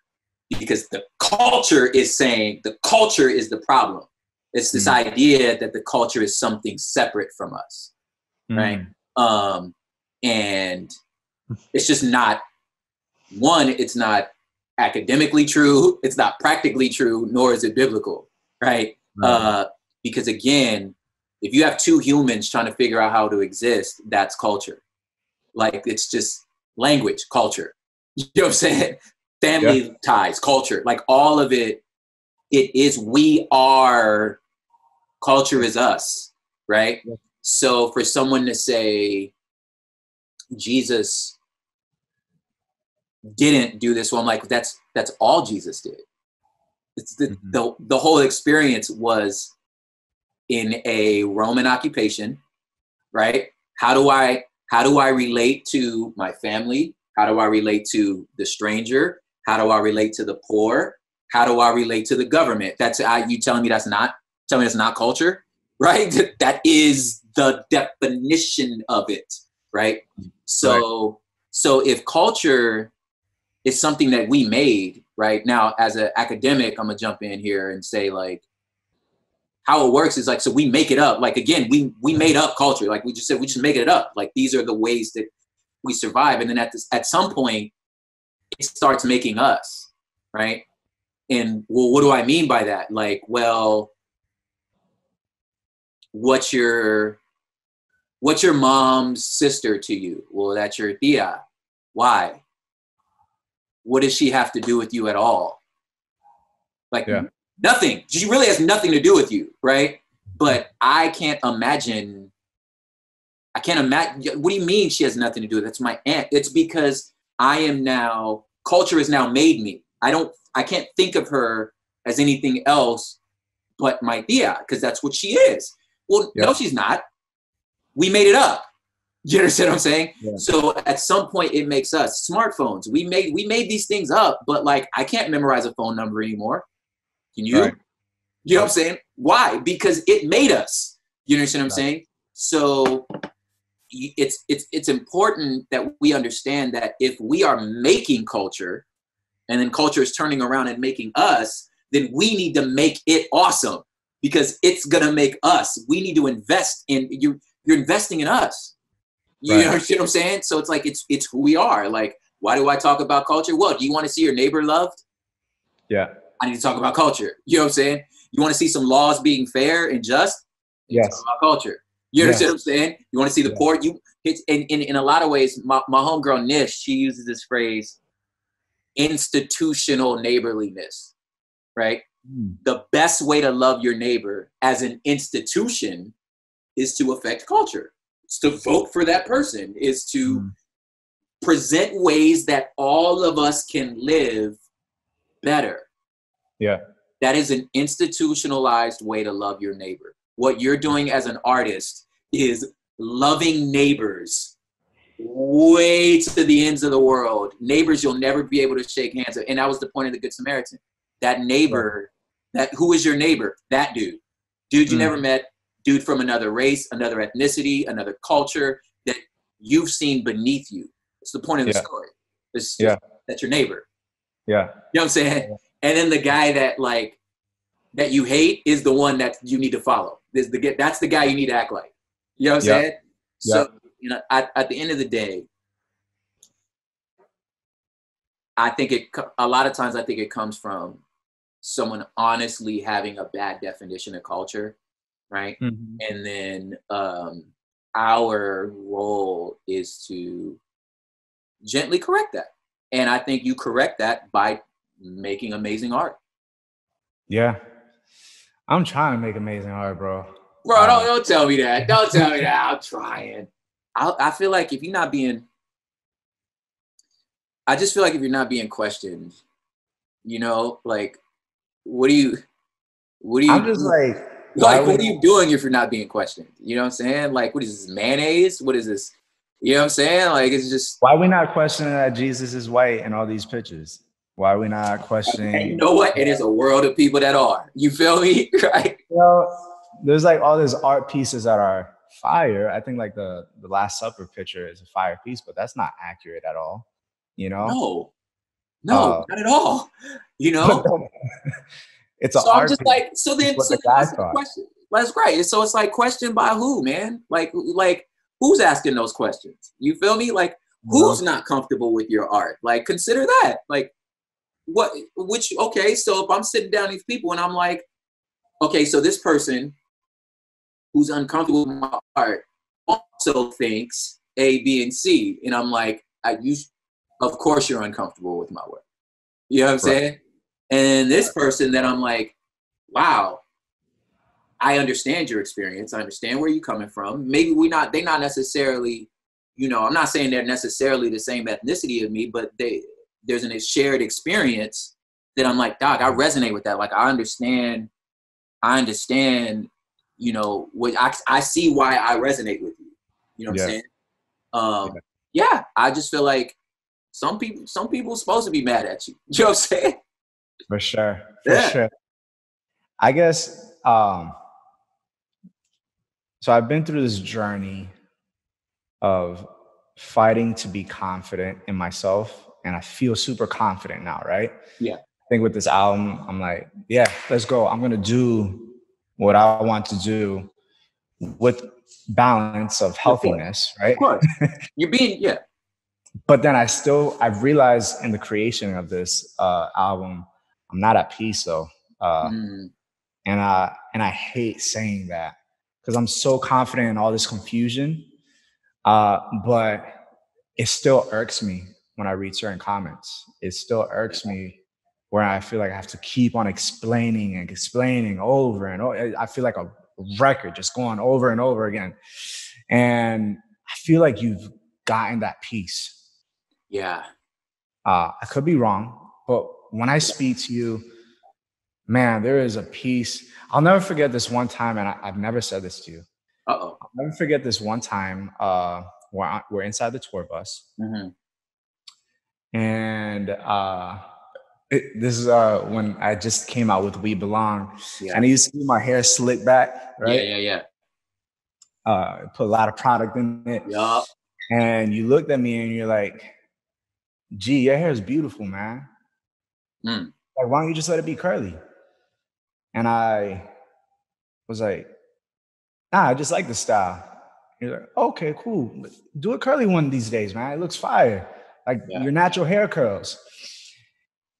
S2: because the culture is saying the culture is the problem. It's this
S1: Mm.
S2: idea that the culture is something separate from us right?
S1: Mm.
S2: Um, and it's just not one. It's not academically true. It's not practically true, nor is it biblical, right?
S1: Right.
S2: Uh, because again, if you have two humans trying to figure out how to exist, that's culture. Like it's just language, culture. (laughs) You know what I'm saying? Family ties, culture, like all of it. It is we are. Culture is us, right?
S1: Yeah.
S2: So for someone to say Jesus didn't do this, well, I'm like, that's that's all Jesus did. It's the,
S1: Mhm.
S2: the the whole experience was in a Roman occupation, right? How do I how do I relate to my family? How do I relate to the stranger? How do I relate to the poor? How do I relate to the government? That's I, you telling me that's not telling me that's not culture, (laughs) right? that is the definition of it, right? So so if culture is something that we made, right? Now as an academic, I'm gonna jump in here and say like how it works is like so we make it up. Like again, we we made up culture. Like we just said, we just make it up. Like these are the ways that we survive. And then at this at some point, it starts making us, right? And well, what do I mean by that? Like, well, what's your what's your mom's sister to you? Well, that's your tia Why? What does she have to do with you at all? Like
S1: Yeah.
S2: nothing. She really has nothing to do with you, right? But I can't imagine. I can't imagine. What do you mean she has nothing to do with? That's my aunt. It's because I am now. Culture has now made me. I don't. I can't think of her as anything else but my tia because that's what she is. Well,
S1: Yeah.
S2: no, she's not. We made it up. You understand what I'm saying?
S1: Yeah.
S2: So at some point it makes us smartphones. We made we made these things up, but like I can't memorize a phone number anymore. Can you?
S1: Right.
S2: You know what I'm saying? Why? Because it made us. You understand what I'm
S1: Right.
S2: saying? So it's it's it's important that we understand that if we are making culture and then culture is turning around and making us, then we need to make it awesome because it's gonna make us. We need to invest in you. You're investing in us. You
S1: Right.
S2: understand (laughs) what I'm saying? So it's like it's it's who we are. Like, why do I talk about culture? Well, do you want to see your neighbor loved?
S1: Yeah.
S2: I need to talk about culture. You know what I'm saying? You want to see some laws being fair and just?
S1: Yes.
S2: Talk about culture. You understand what I'm saying? You want to see the
S1: Yeah.
S2: poor? You it's in, in in a lot of ways. My my homegirl Nish, she uses this phrase, institutional neighborliness, right?
S1: Mm.
S2: The best way to love your neighbor as an institution is to affect culture. To vote for that person. Is to
S1: Mm.
S2: present ways that all of us can live better.
S1: Yeah.
S2: That is an institutionalized way to love your neighbor. What you're doing as an artist is loving neighbors way to the ends of the world. Neighbors you'll never be able to shake hands with. And that was the point of the Good Samaritan. That neighbor, that who is your neighbor? That dude. Dude you
S1: Mm.
S2: never met, dude from another race, another ethnicity, another culture that you've seen beneath you. It's the point of the
S1: Yeah.
S2: story. It's,
S1: Yeah.
S2: That's your neighbor.
S1: Yeah.
S2: You know what I'm saying? And then the guy that like that you hate is the one that you need to follow. This the get that's the guy you need to act like. You know what I'm
S1: Yeah.
S2: saying? So you know, at, at the end of the day, I think it a lot of times I think it comes from someone honestly having a bad definition of culture, right?
S1: Mhm.
S2: and then um, our role is to gently correct that and i think you correct that by making amazing art
S1: Yeah. I'm trying to make amazing art, bro.
S2: bro
S1: Uh,
S2: don't, don't tell me that (laughs) don't tell me that i'm trying I, I feel like if you're not being i just feel like if you're not being questioned you know like what do you what do you
S1: I'm just
S2: do?
S1: like,
S2: like what are you doing if you're not being questioned you know what i'm saying like what is this mayonnaise what is this you know what i'm saying like it's just
S1: why are we not questioning that Jesus is white in all these pictures? Why are we not questioning?
S2: And you know what? It is a world of people that are. You feel me? (laughs) right?
S1: You know, there's like all these art pieces that are fire. I think like the the Last Supper picture is a fire piece, but that's not accurate at all. You know,
S2: No. No,
S1: Uh,
S2: not at all. You (laughs) know?
S1: It's
S2: so I'm just like, so then, so
S1: the
S2: what's the question? That's great. So it's like question by who, man? Like, like who's asking those questions? You feel me? Like, who's not comfortable with your art? Like, consider that. Like, what? Which? Okay, so if I'm sitting down these people and I'm like, okay, so this person who's uncomfortable with my art also thinks A, B, and C, and I'm like, I you, of course you're uncomfortable with my work. You know what I'm
S1: Right.
S2: saying? And this person that I'm like, wow, I understand your experience. I understand where you're coming from. Maybe we not they not necessarily, you know, I'm not saying they're necessarily the same ethnicity of me, but they there's a shared experience that I'm like, dog, I resonate with that. Like I understand, I understand, you know, what I I see why I resonate with you. You know what
S1: Yeah.
S2: I'm saying? Um, yeah, I just feel like some people some people supposed to be mad at you. (laughs) You know what I'm saying?
S1: For sure for
S2: Yeah.
S1: sure i guess um so i've been through this journey of fighting to be confident in myself and i feel super confident now right
S2: Yeah.
S1: i think with this album i'm like yeah let's go i'm gonna do what i want to do with balance of healthiness right
S2: Of course. (laughs) You're being yeah.
S1: but then I still I've realized in the creation of this uh, album, I'm not at peace though, uh,
S2: Mm,
S1: and I and I hate saying that because I'm so confident in all this confusion, uh, but it still irks me when I read certain comments. It still irks me where I feel like I have to keep on explaining and explaining over and over. I feel like a record just going over and over again, and I feel like you've gotten that peace
S2: yeah.
S1: uh, I could be wrong, but when I speak to you, man, there is a peace. I'll never forget this one time, and I, I've never said this to you.
S2: Uh oh.
S1: I'll never forget this one time uh, we're, we're inside the tour bus.
S2: Mm-hmm.
S1: And uh, it, this is uh, when I just came out with We Belong.
S2: Yeah.
S1: And you see my hair slick back, right?
S2: Yeah, yeah,
S1: yeah. Uh, put a lot of product in it.
S2: Yup.
S1: And you looked at me and you're like, gee, your hair is beautiful, man.
S2: Mm.
S1: Like, why don't you just let it be curly? And I was like, nah, I just like the style. You're like, okay, cool. Do a curly one these days, man. It looks fire. Like yeah. your natural hair curls.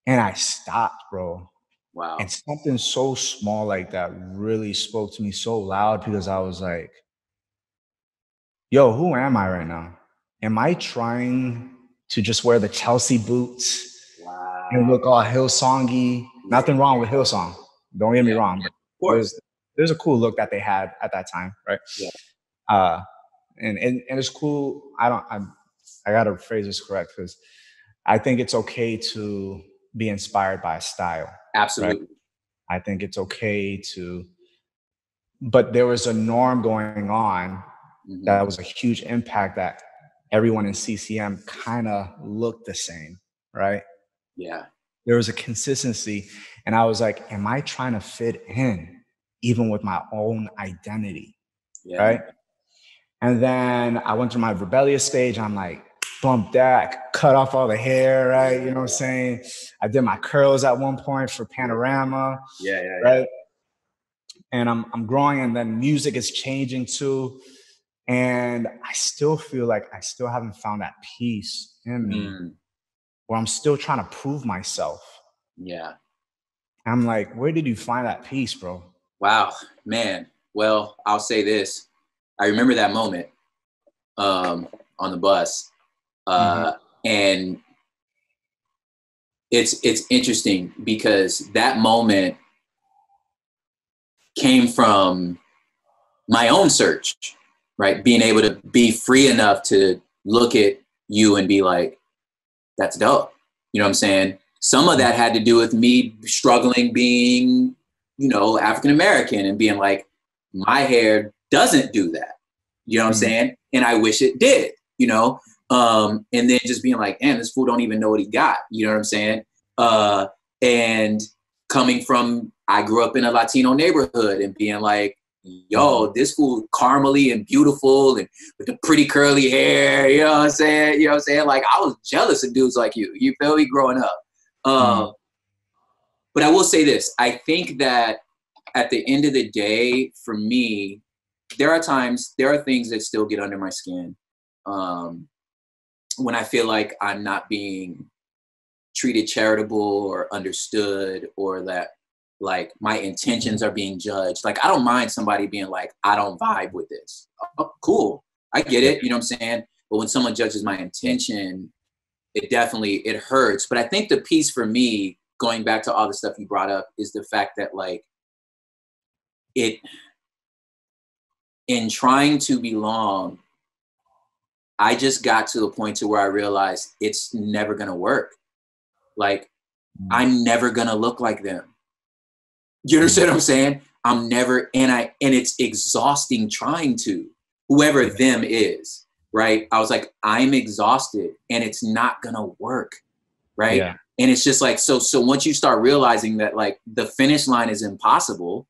S1: And I stopped, bro.
S2: Wow.
S1: And something so small like that really spoke to me so loud because I was like, yo, who am I right now? Am I trying to just wear the Chelsea boots look all Hillsongy? Nothing wrong with Hillsong. Don't get me wrong. But there's, there's a cool look that they had at that time, right?
S2: Yeah.
S1: Uh, and, and and it's cool. I don't. I'm. I gotta phrase this correct because I think it's okay to be inspired by a style.
S2: Absolutely. Right?
S1: I think it's okay to. But there was a norm going on mm-hmm. that was a huge impact that everyone in CCM kind of looked the same, right?
S2: Yeah.
S1: There was a consistency. And I was like, am I trying to fit in even with my own identity?
S2: Yeah.
S1: Right. And then I went through my rebellious stage. I'm like, bump that, cut off all the hair, right? You know what I'm saying? I did my curls at one point for Panorama.
S2: Yeah, yeah,
S1: right. And I'm I'm growing, and then music is changing too. And I still feel like I still haven't found that peace in me mm. Where I'm still trying to prove myself.
S2: Yeah.
S1: I'm like, where did you find that peace, bro?
S2: Wow, man. Well, I'll say this. I remember that moment um, on the bus. Uh, mm-hmm. And it's it's interesting because that moment came from my own search right? Being able to be free enough to look at you and be like, that's dope. You know what I'm saying? Some of that had to do with me struggling being, you know, African American and being like, my hair doesn't do that. You know what mm-hmm. I'm saying? And I wish it did, you know? Um, and then just being like, man, this fool don't even know what he got. You know what I'm saying? Uh, and coming from, I grew up in a Latino neighborhood and being like, yo, this fool caramely and beautiful and with the pretty curly hair, you know what I'm saying? You know what I'm saying? Like I was jealous of dudes like you. You feel me growing up. Um, mm-hmm. But I will say this: I think that at the end of the day, for me, there are times, there are things that still get under my skin um, when I feel like I'm not being treated charitable or understood, or that like my intentions are being judged. Like I don't mind somebody being like, I don't vibe with this. Oh, cool. I get it. You know what I'm saying? But when someone judges my intention, it definitely it hurts. But I think the peace for me, going back to all the stuff you brought up, is the fact that like it in trying to belong, I just got to the point to where I realized it's never gonna work. Like mm. I'm never gonna look like them. You understand what I'm saying? I'm never, and I, and it's exhausting trying to, whoever them is, right? I was like, I'm exhausted and it's not gonna work, right? Yeah. And it's just like, so, so once you start realizing that like the finish line is impossible,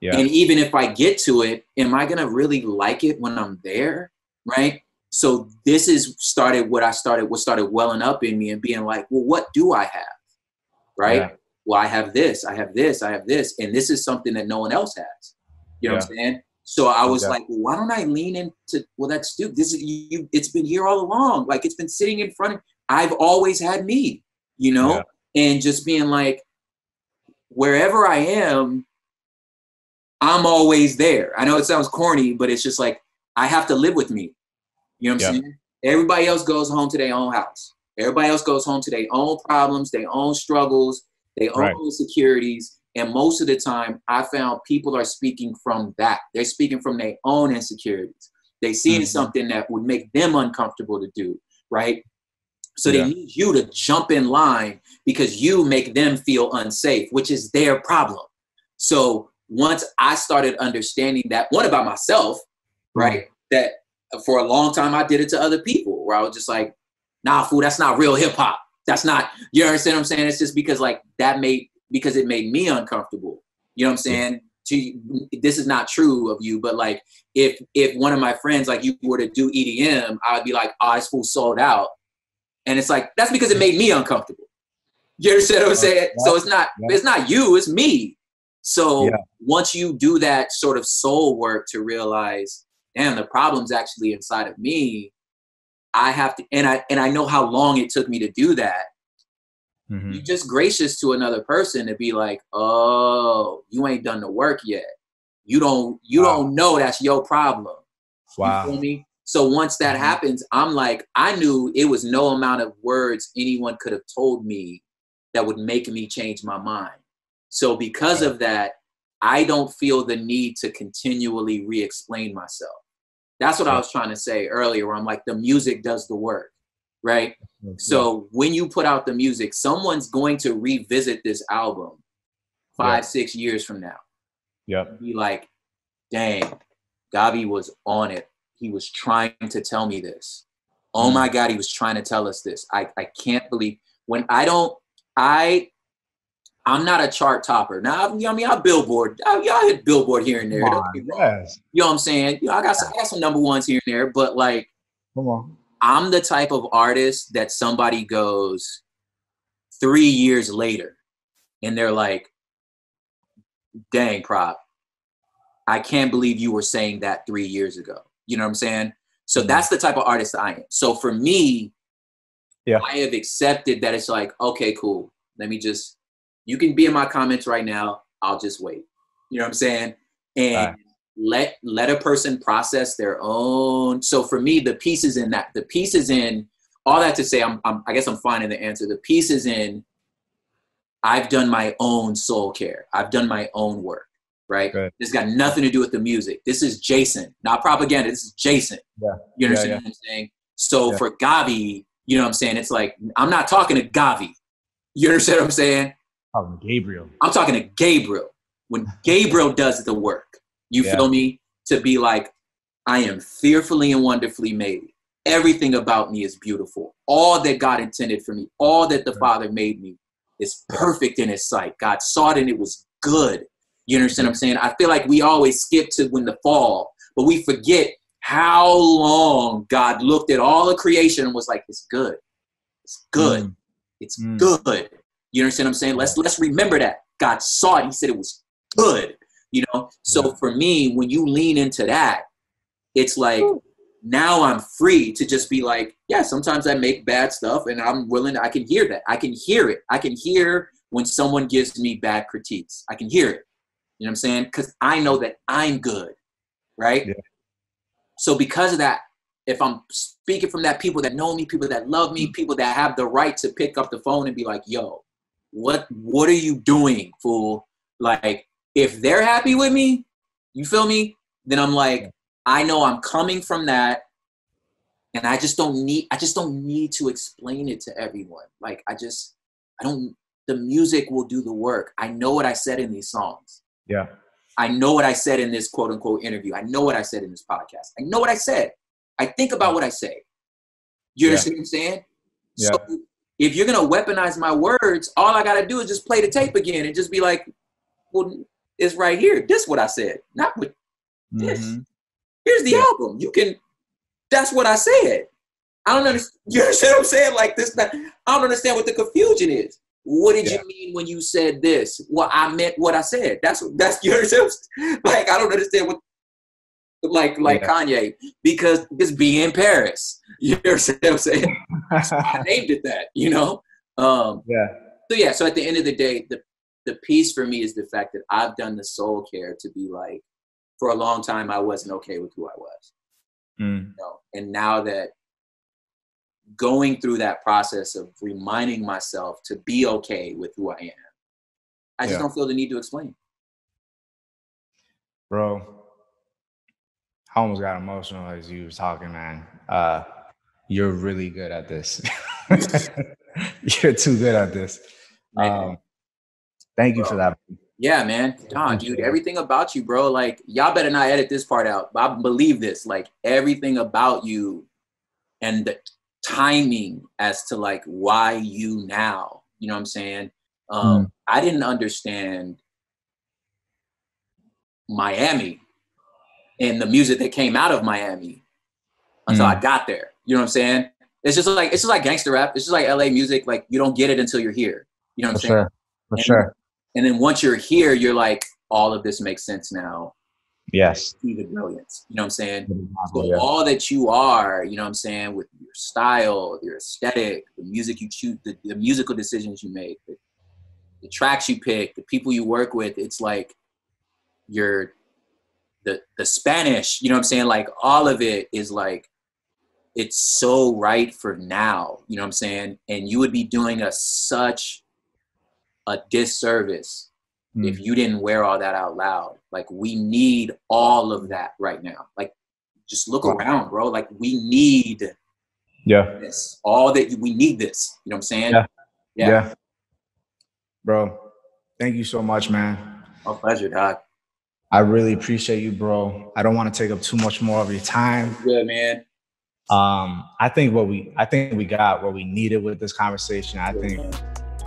S2: yeah. and even if I get to it, am I gonna really like it when I'm there, right? So this is started what I started, what started welling up in me and being like, well, what do I have, right? Yeah well, I have this, I have this, I have this, and this is something that no one else has. You know yeah. what I'm saying? So I was yeah. like, well, why don't I lean into well, that's stupid. This is you. It's been here all along. Like it's been sitting in front of. I've always had me. You know, yeah. and just being like, wherever I am, I'm always there. I know it sounds corny, but it's just like I have to live with me. You know what I'm saying? Everybody else goes home to their own house. Everybody else goes home to their own problems, their own struggles, they own right. insecurities. And most of the time, I found people are speaking from that. They're speaking from their own insecurities. They seeing mm-hmm. something that would make them uncomfortable to do, right? So yeah. they need you to jump in line because you make them feel unsafe, which is their problem. So once I started understanding that, one about myself, right? Mm-hmm. That for a long time I did it to other people where I was just like, nah, fool, that's not real hip hop. That's not, you understand what I'm saying? It's just because like that made, because it made me uncomfortable. You know what I'm saying? To, this is not true of you, but like if if one of my friends like you were to do EDM, I'd be like, oh, it's full sold out. And it's like, that's because it made me uncomfortable. You understand what I'm saying? Yeah. So it's not yeah. it's not you, it's me. So yeah. once you do that sort of soul work to realize, damn, the problem's actually inside of me, I have to, and I and I know how long it took me to do that. Mm-hmm. You're just gracious to another person to be like, oh, you ain't done the work yet. You don't you wow. don't know that's your problem.
S1: Wow.
S2: You feel me? So once that mm-hmm. happens, I'm like, I knew it was no amount of words anyone could have told me that would make me change my mind. So because of that, I don't feel the need to continually re-explain myself. That's what I was trying to say earlier, where I'm like, the music does the work, right? Yeah. So when you put out the music, someone's going to revisit this album five, yeah. six years from now.
S1: Yeah.
S2: Be like, dang, GAWVI was on it. He was trying to tell me this. Oh my mm-hmm. God, he was trying to tell us this. I, I can't believe when I don't, I I'm not a chart topper. Now, I mean, I Billboard. I, y'all hit Billboard here and there. yes. You know what I'm saying? You know, I got some, I got some number ones here and there, but like,
S1: come on.
S2: I'm the type of artist that somebody goes three years later, and they're like, "Dang, prop, I can't believe you were saying that three years ago." You know what I'm saying? So mm-hmm. that's the type of artist I am. So for me, yeah, I have accepted that it's like, okay, cool. Let me just you can be in my comments right now. I'll just wait. You know what I'm saying? And right. let let a person process their own. So for me, the pieces in that, the pieces in all that to say, I'm, I'm I guess I'm finding the answer. The pieces in I've done my own soul care. I've done my own work. Right. Good. This got nothing to do with the music. This is Jason, not Propaganda. This is Jason.
S1: Yeah.
S2: You understand yeah, yeah. what I'm saying? So yeah. for GAWVI, you know what I'm saying? It's like I'm not talking to GAWVI. You understand what I'm saying?
S1: Gabriel.
S2: I'm talking to Gabriel. When Gabriel (laughs) does the work, you yeah. feel me? To be like, I am fearfully and wonderfully made. Everything about me is beautiful. All that God intended for me, all that the Father made me is perfect in His sight. God saw it and it was good. You understand what I'm saying? I feel like we always skip to when the fall, but we forget how long God looked at all of creation and was like, it's good. It's good. Mm. It's mm. good. You understand what I'm saying? Let's let's remember that. God saw it. He said it was good. You know? So for me, when you lean into that, it's like now I'm free to just be like, yeah, sometimes I make bad stuff and I'm willing, I can hear that. I can hear it. I can hear when someone gives me bad critiques. I can hear it. You know what I'm saying? Because I know that I'm good. Right? Yeah. So because of that, if I'm speaking from that people that know me, people that love me, mm. people that have the right to pick up the phone and be like, yo, what what are you doing, fool? Like, if they're happy with me, you feel me? Then I'm like, I know I'm coming from that, and I just don't need I just don't need to explain it to everyone. Like, I just I don't. The music will do the work. I know what I said in these songs.
S1: Yeah.
S2: I know what I said in this quote unquote interview. I know what I said in this podcast. I know what I said. I think about what I say. You understand yeah. what I'm saying?
S1: Yeah. So
S2: if you're gonna weaponize my words, all I gotta do is just play the tape again and just be like, well, it's right here. This what I said, not what this. Mm-hmm. Here's the yeah. album. You can. That's what I said. I don't understand. (laughs) You understand what I'm saying? Like this. Not, I don't understand what the confusion is. What did yeah. you mean when you said this? Well, I meant what I said. That's that's you understand. (laughs) Like I don't understand what like like yeah. Kanye because it's be in Paris. (laughs) You know what I'm saying? I named it that, you know? Um,
S1: yeah.
S2: So yeah, so at the end of the day, the the peace for me is the fact that I've done the soul care to be like, for a long time I wasn't okay with who I was. Mm. You know? And now that going through that process of reminding myself to be okay with who I am, I just yeah. don't feel the need to explain.
S1: Bro, I almost got emotional as you was talking, man. Uh, you're really good at this. (laughs) you're too good at this. Um, thank you for that.
S2: Yeah, man. Nah, dude, everything about you, bro. Like, y'all better not edit this part out. But I believe this. Like, everything about you and the timing as to like why you now. You know what I'm saying? Um, mm. I didn't understand Miami and the music that came out of Miami until mm. I got there. You know what I'm saying? It's just like it's just like gangster rap. It's just like LA music. Like you don't get it until you're here. You know what For I'm saying?
S1: Sure. For and, sure.
S2: And then once you're here, you're like, all of this makes sense now.
S1: Yes.
S2: See the brilliance. You know what I'm saying? So yeah. all that you are, you know what I'm saying, with your style, your aesthetic, the music you choose, the, the musical decisions you make, the, the tracks you pick, the people you work with, it's like your the the Spanish, you know what I'm saying? Like all of it is like it's so right for now, you know what I'm saying? And you would be doing us such a disservice mm. if you didn't wear all that out loud. Like we need all of that right now. Like just look around, bro. Like we need
S1: yeah
S2: this. All that we need this. You know what I'm saying?
S1: Yeah. Yeah. yeah. Bro, thank you so much, man.
S2: My pleasure, Doc.
S1: I really appreciate you, bro. I don't want to take up too much more of your time.
S2: Good, man.
S1: Um, I think what we I think we got what we needed with this conversation. I think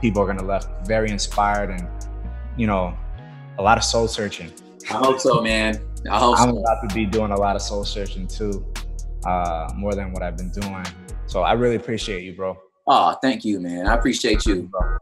S1: people are gonna left very inspired and you know a lot of soul searching.
S2: I hope so, man. I hope
S1: I'm
S2: so.
S1: about to be doing a lot of soul searching too, uh, more than what I've been doing. So I really appreciate you, bro.
S2: Oh, thank you, man. I appreciate you. Bro.